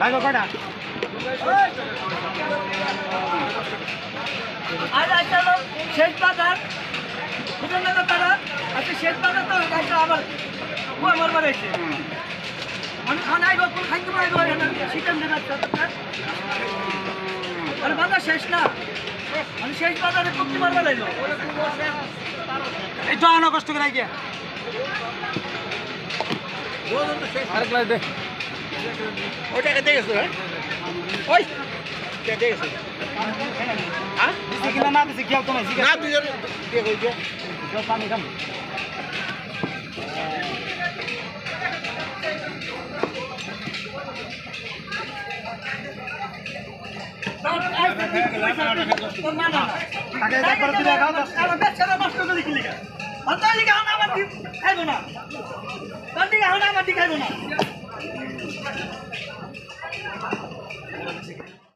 ভাই কয়টা আর একটা হলো শেষ বাজার। সুরেন্দ্রনগর তারা আজকে শেষ বাজার তো একটা আবার। ও আমার বাড়াইছে আমি খান আইব কোন খাইতে পারব চিকেন দেবার আর বাজার শেষ না। আমি শেষ বাজারে করতে পারব না একটু আনো কষ্ট করে গিয়া আর গ্লাস দে। ওইটা কেটে গেছে ওই কেটে গেছে হ্যাঁ দিছি কিনা না দিছি খেয়াল তো নাই না তুই দিয়ে কই দিয়ে পানি খাম আগে একবার দিলে খাও দশ টাকা বেচারা নষ্ট করে দিলি অন্তর দিকে আমরা আবার খাইবো না তোর দিকে আমরা আবার খাইবো না Thank you.